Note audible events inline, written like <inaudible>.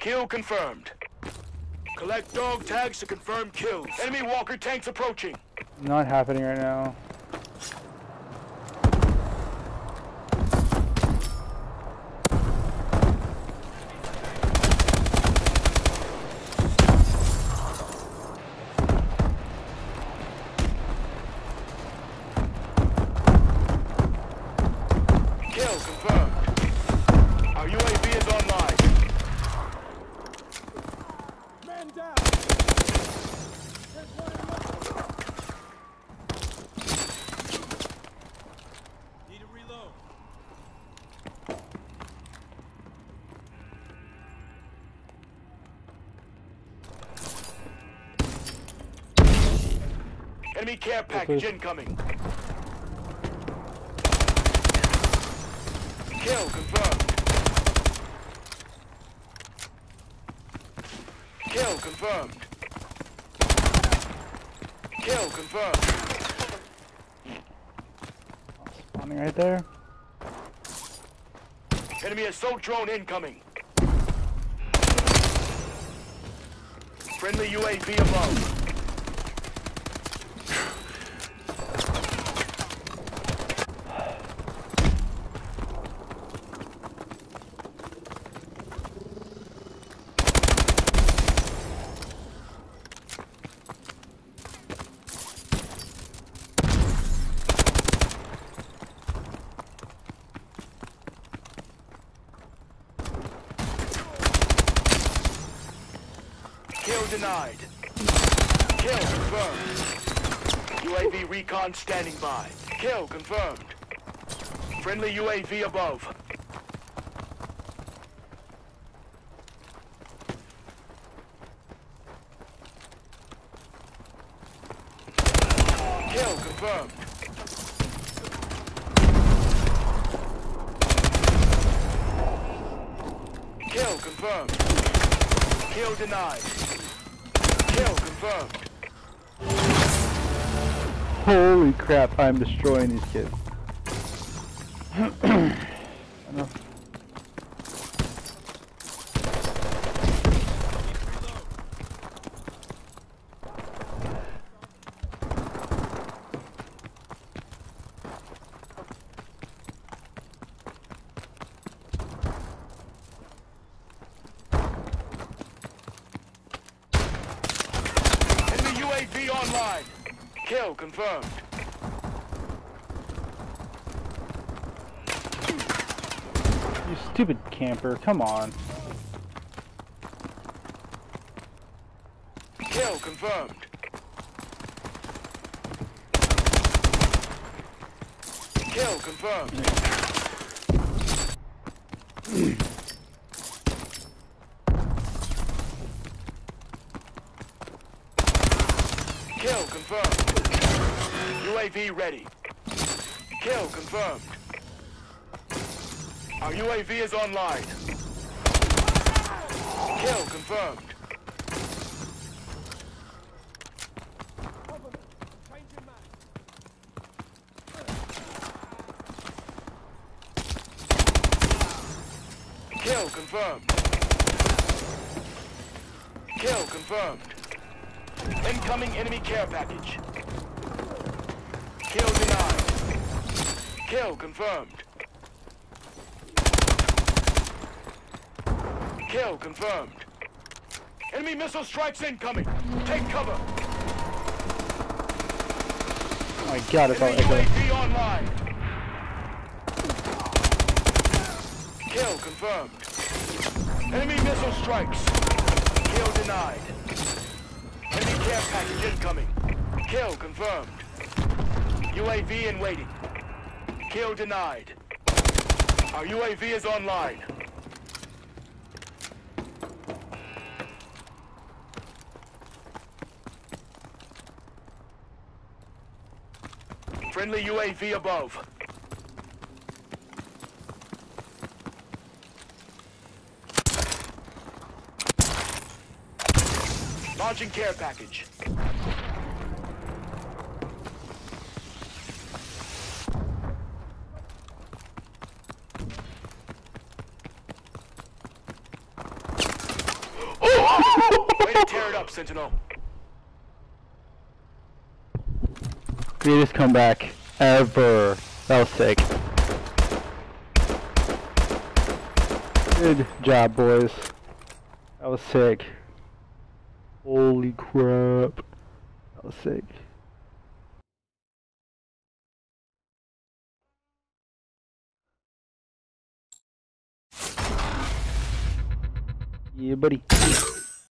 Kill confirmed. Collect dog tags to confirm kills. Enemy walker tanks approaching. Not happening right now. Kill confirmed. Enemy care package incoming. Kill confirmed. Kill confirmed. Kill confirmed. Spawning right there. Enemy assault drone incoming. Friendly UAV above. Kill denied. Kill confirmed. UAV recon standing by. Kill confirmed. Friendly UAV above. Kill confirmed. Kill confirmed. Kill denied. Confirmed. Holy crap, I'm destroying these kids. <clears throat> Enough. Enemy UAV online. Kill confirmed. You stupid camper, come on. Kill confirmed. Kill confirmed. Kill confirmed. UAV ready. Kill confirmed. Our UAV is online. Kill confirmed. Kill confirmed. Kill confirmed. Incoming enemy care package. Kill denied. Kill confirmed. Kill confirmed. Enemy missile strikes incoming. Take cover. Oh my god, it's all echo. Online. Kill confirmed. Enemy missile strikes. Kill denied. Enemy care package incoming. Kill confirmed. UAV in waiting. Kill denied. Our UAV is online. Friendly UAV above. Launching care package. Tear it up, Sentinel. Greatest comeback ever. That was sick. Good job, boys. That was sick. Holy crap. That was sick. Yeah, buddy.